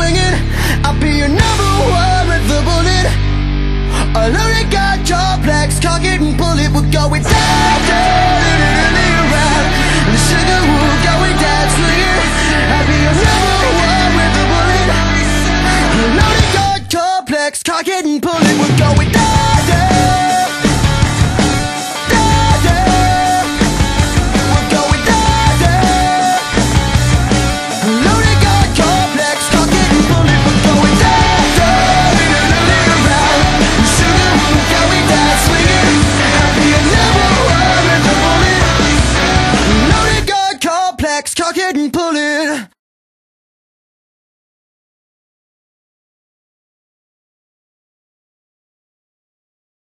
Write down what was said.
Swinging, I'll be your number one with the bullet. A loaded gun, complex, target and bullet. We're going down, down, down, down, down. The sugar will going down, swinging. I'll be your number one with the bullet. A loaded gun, complex, target and bullet. We're going down.